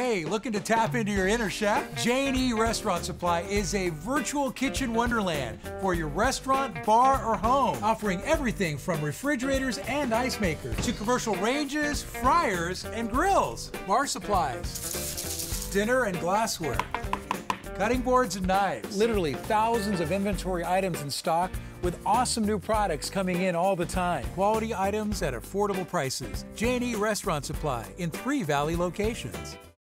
Hey, looking to tap into your inner chef? J&E Restaurant Supply is a virtual kitchen wonderland for your restaurant, bar, or home, offering everything from refrigerators and ice makers to commercial ranges, fryers, and grills, bar supplies, dinner and glassware, cutting boards and knives. Literally thousands of inventory items in stock with awesome new products coming in all the time. Quality items at affordable prices. J&E Restaurant Supply in three Valley locations.